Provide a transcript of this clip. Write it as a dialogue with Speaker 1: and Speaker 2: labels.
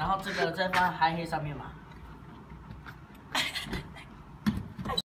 Speaker 1: 然后这个再放在嗨黑上面嘛。